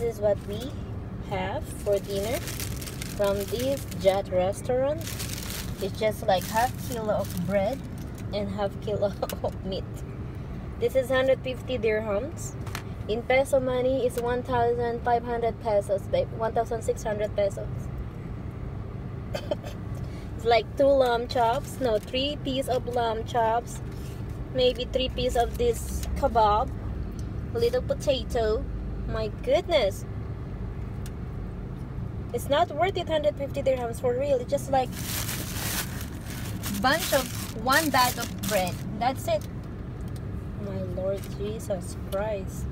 is what we have for dinner from this Gad restaurant. It's just like half kilo of bread and half kilo of meat. This is 150 dirhams. In peso money is 1500 pesos babe. 1600 pesos. It's like two lamb chops. No three piece of lamb chops. Maybe three piece of this kebab. A little potato my goodness. It's not worth it 150 dirhams for real. It's just like bunch of one bag of bread. That's it. My lord jesus christ